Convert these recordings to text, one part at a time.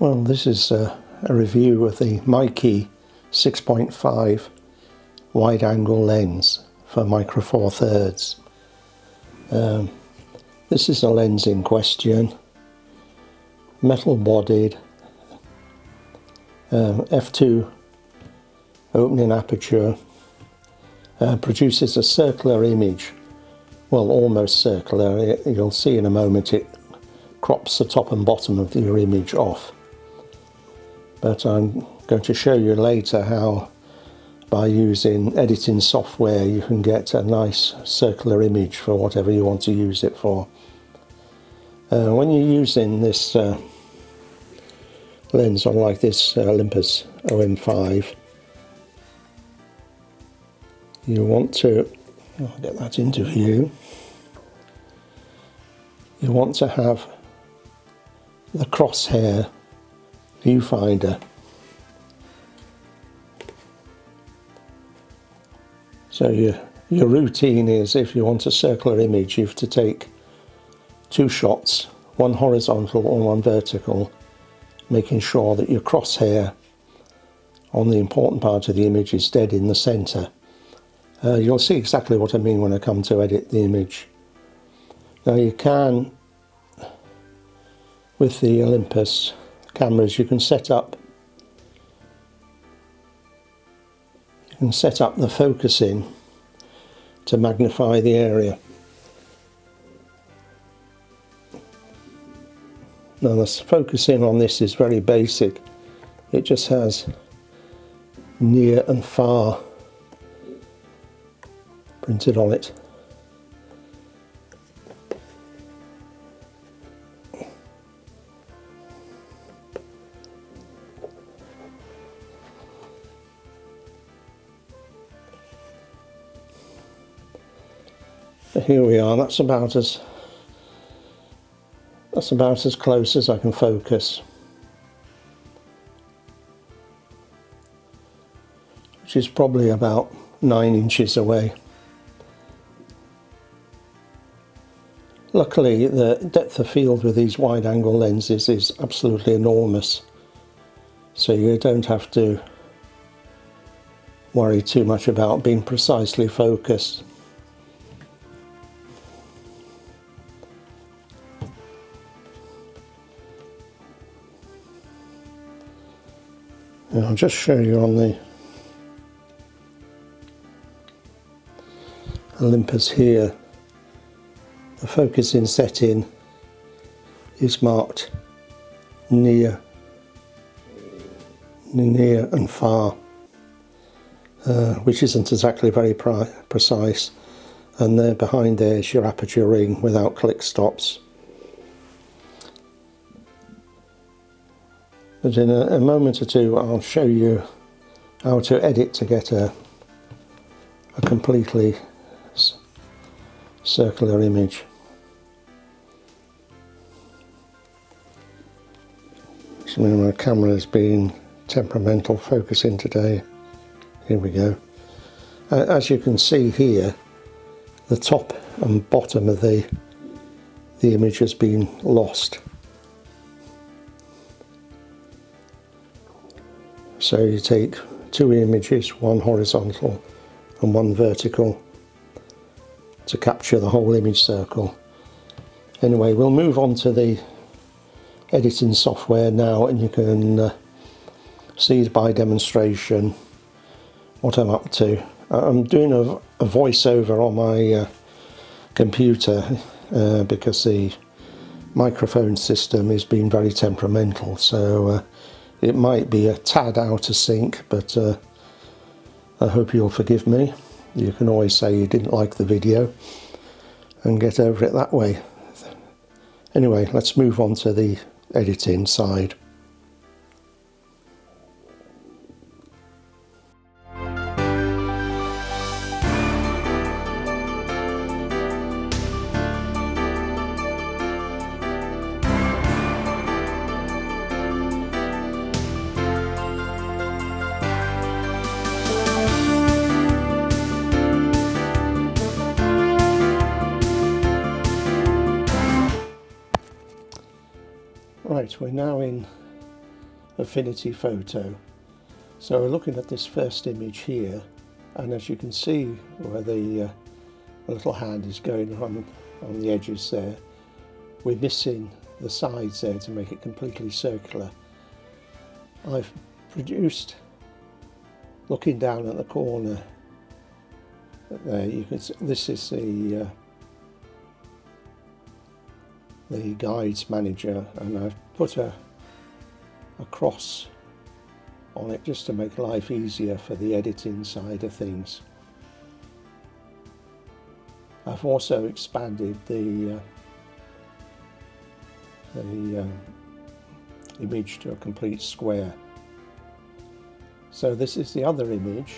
Well, this is a, a review of the Meike 6.5 wide angle lens for micro four thirds. Um, this is a lens in question, metal bodied, um, f2 opening aperture, uh, produces a circular image, well almost circular, you'll see in a moment it crops the top and bottom of your image off but I'm going to show you later how by using editing software you can get a nice circular image for whatever you want to use it for. Uh, when you're using this uh, lens on like this uh, Olympus OM5 you want to I'll get that into view you want to have the crosshair viewfinder. So your, your routine is if you want a circular image you have to take two shots, one horizontal and one vertical, making sure that your crosshair on the important part of the image is dead in the centre. Uh, you'll see exactly what I mean when I come to edit the image. Now you can, with the Olympus cameras you can set up you can set up the focusing to magnify the area. Now the focusing on this is very basic. It just has near and far printed on it here we are. That's about as that's about as close as I can focus. Which is probably about nine inches away. Luckily the depth of field with these wide angle lenses is absolutely enormous. So you don't have to worry too much about being precisely focused I'll just show you on the Olympus here, the focusing setting is marked near, near and far, uh, which isn't exactly very precise. And there behind there is your aperture ring without click stops. But in a, a moment or two I'll show you how to edit to get a, a completely circular image. So my camera has been temperamental focusing today. Here we go. As you can see here, the top and bottom of the the image has been lost. So you take two images, one horizontal and one vertical to capture the whole image circle. Anyway, we'll move on to the editing software now and you can uh, see by demonstration what I'm up to. I'm doing a, a voiceover on my uh, computer uh, because the microphone system is being very temperamental so uh, it might be a tad out of sync, but uh, I hope you'll forgive me. You can always say you didn't like the video and get over it that way. Anyway, let's move on to the editing side. Right, we're now in Affinity Photo. So we're looking at this first image here and as you can see where the, uh, little hand is going on, on the edges there, we're missing the sides there to make it completely circular. I've produced, looking down at the corner there you can see, this is the uh, the guides manager and I've put a, a cross on it just to make life easier for the editing side of things. I've also expanded the uh, the uh, image to a complete square. So this is the other image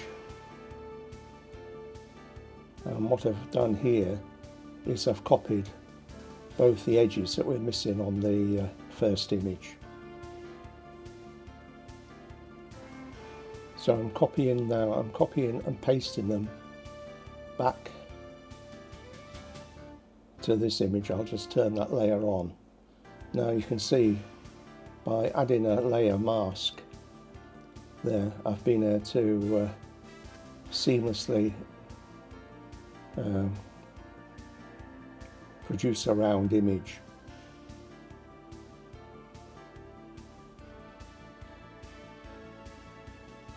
and what I've done here is I've copied both the edges that we're missing on the uh, first image. So I'm copying now, I'm copying and pasting them back to this image. I'll just turn that layer on. Now you can see by adding a layer mask there, I've been able to uh, seamlessly um, produce a round image.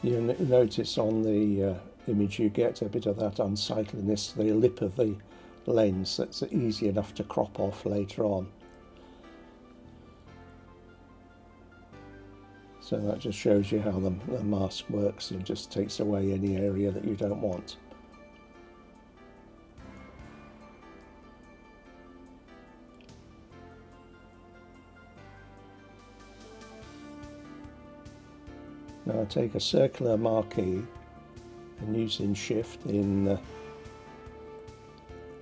You notice on the uh, image you get a bit of that unsightliness, the lip of the lens that's easy enough to crop off later on. So that just shows you how the, the mask works and just takes away any area that you don't want. Now I take a circular marquee and using shift in uh,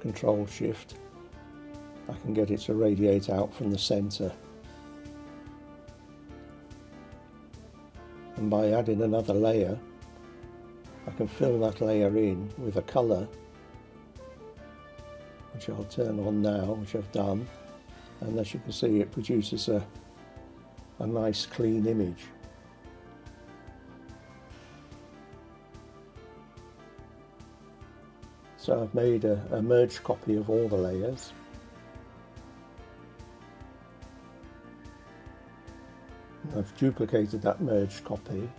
control shift. I can get it to radiate out from the centre and by adding another layer I can fill that layer in with a colour which I'll turn on now which I've done. And as you can see it produces a, a nice clean image So I've made a, a merged copy of all the layers. I've duplicated that merged copy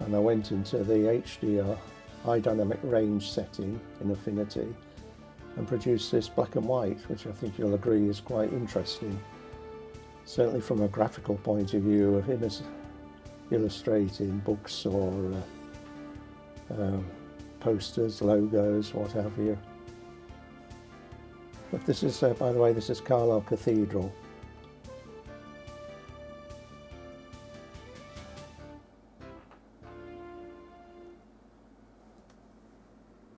and I went into the HDR high dynamic range setting in Affinity and produced this black and white which I think you'll agree is quite interesting certainly from a graphical point of view of illustrating books or uh, um, posters, logos, what have you. But this is, uh, by the way, this is Carlisle Cathedral.